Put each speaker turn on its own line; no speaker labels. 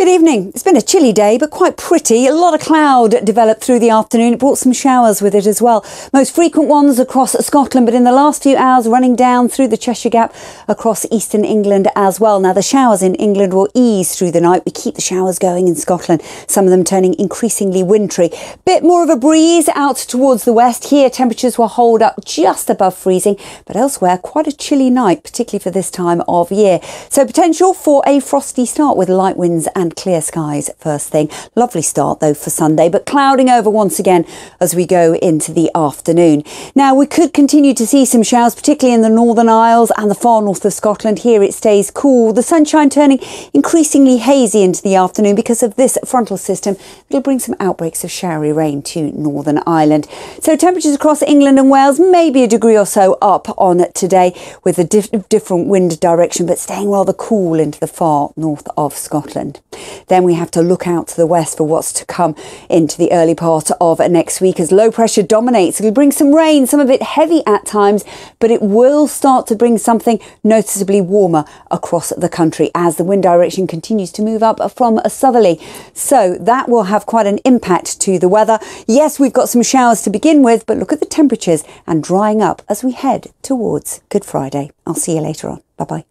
Good evening. It's been a chilly day, but quite pretty. A lot of cloud developed through the afternoon. It brought some showers with it as well. Most frequent ones across Scotland, but in the last few hours, running down through the Cheshire Gap across eastern England as well. Now, the showers in England will ease through the night. We keep the showers going in Scotland, some of them turning increasingly wintry. Bit more of a breeze out towards the west. Here, temperatures will hold up just above freezing, but elsewhere, quite a chilly night, particularly for this time of year. So, potential for a frosty start with light winds and and clear skies first thing. Lovely start though for Sunday, but clouding over once again as we go into the afternoon. Now we could continue to see some showers, particularly in the Northern Isles and the far north of Scotland. Here it stays cool. The sunshine turning increasingly hazy into the afternoon because of this frontal system. It'll bring some outbreaks of showery rain to Northern Ireland. So temperatures across England and Wales, maybe a degree or so up on today with a dif different wind direction, but staying rather cool into the far north of Scotland. Then we have to look out to the west for what's to come into the early part of next week as low pressure dominates. It'll bring some rain, some of it heavy at times, but it will start to bring something noticeably warmer across the country as the wind direction continues to move up from a southerly. So that will have quite an impact to the weather. Yes, we've got some showers to begin with, but look at the temperatures and drying up as we head towards Good Friday. I'll see you later on. Bye bye.